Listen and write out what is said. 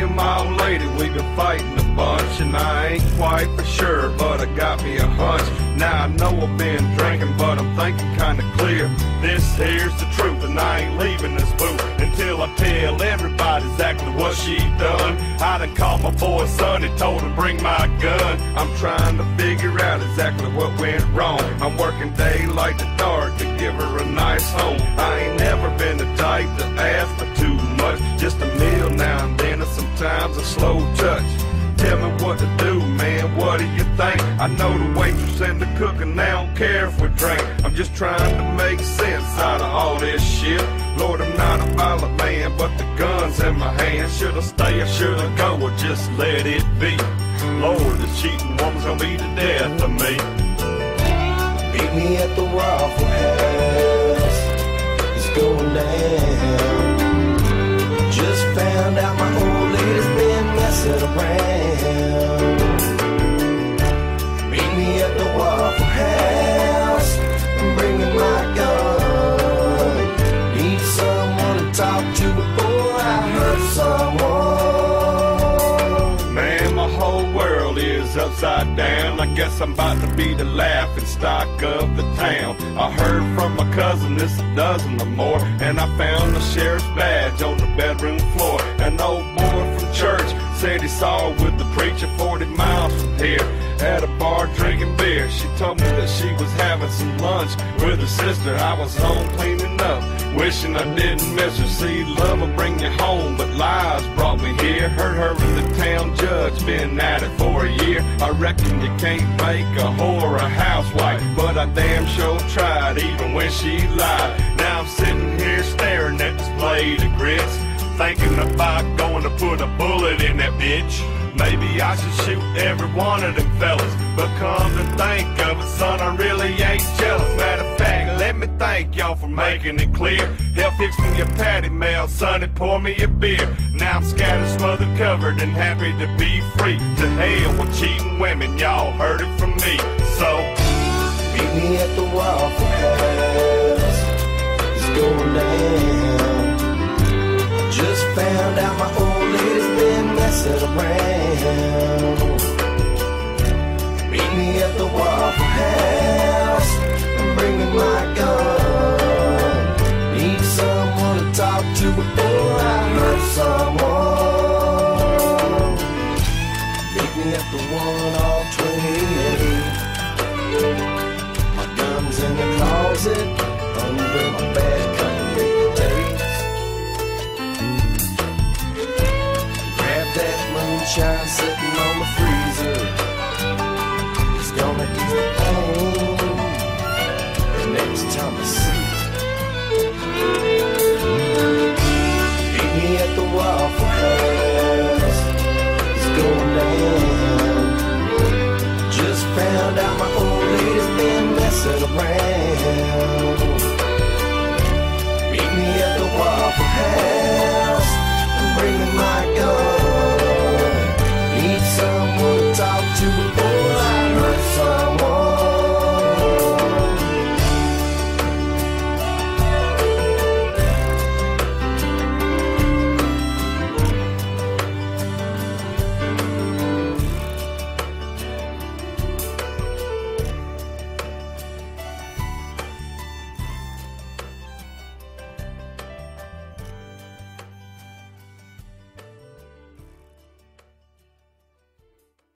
and my old lady, we been fighting a bunch, and I ain't quite for sure, but I got me a hunch. Now I know I've been drinking, but I'm thinking kinda clear. This here's the truth, and I ain't leaving this booth until I tell everybody exactly what she done. I done called my boy son Sonny, told him bring my gun. I'm trying to figure out exactly what went wrong. I'm working daylight to dark to give her a nice home. I know the waitress and the cook, and they don't care if we drink. I'm just trying to make sense out of all this shit. Lord, I'm not a violent man, but the gun's in my hand. Should I stay or should I go or just let it be? Lord, the cheating woman's gonna be the death of me. Is upside down. I guess I'm about to be the laughing stock of the town. I heard from my cousin this a dozen or more, and I found the sheriff's badge on the bedroom floor. An old boy from church said he saw with the preacher 40 miles from here. At a bar drinking beer. She told me that she was having some lunch with her sister. I was home cleaning up, wishing I didn't miss her. See, love will bring you home, but lies brought me here. Heard her and the town judge been at it for a year. I reckon you can't make a whore a housewife, but I damn sure tried, even when she lied. Now I'm sitting here staring at this plate of grits, thinking about going to put a bullet in that bitch. Maybe I should shoot every one of them fellas. But come to think of it, son, I really ain't jealous. Matter of fact, let me thank y'all for making it clear. Hell, fix me a patty melt, son, and pour me a beer. Now I'm scattered, smothered, covered, and happy to be free. To hell with cheating women, y'all heard it from me. So, Meet me at the Waffle House. It's going down. At the one off 28. My gun's in the closet under my bed, company lace. Grab that moonshine,